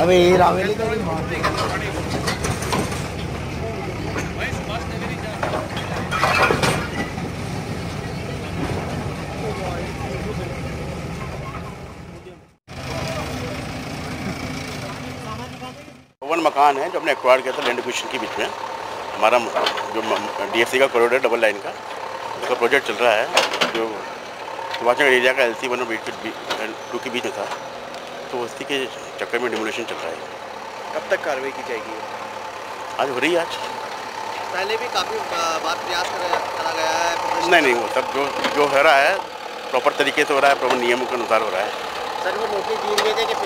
अबे ये रावेली का वन मकान है, जो हमने एक्वायर किया था लैंड क्वेश्चन के बीच में। हमारा जो डीएफसी का कॉरिडोर डबल लाइन का, उसका प्रोजेक्ट चल रहा है, जो हिमाचल एरिया का एल सी वन और टू के बीच में था। तो उसी के चक्कर में डिमोलेशन चल रहा है। कब तक कार्रवाई की जाएगी? आज हो रही है आज। पहले भी काफ़ी बार प्रयास करा करा गया है। नहीं नहीं वो सब जो जो हो रहा है प्रॉपर तरीके से हो रहा है प्रॉपर नियमों के अनुसार हो रहा है। सर वो नोटिस दिए गए थे कि